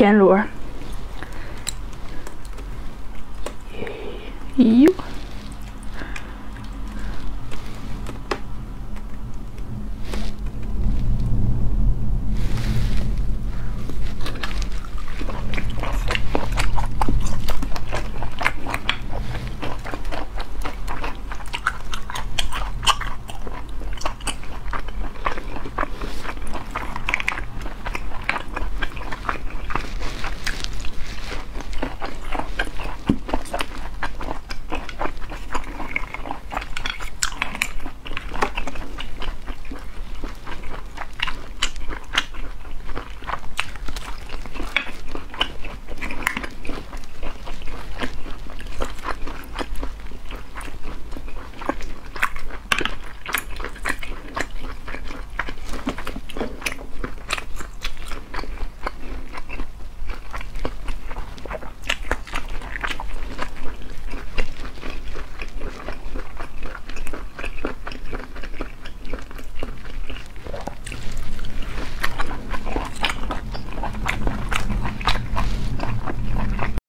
田螺。You.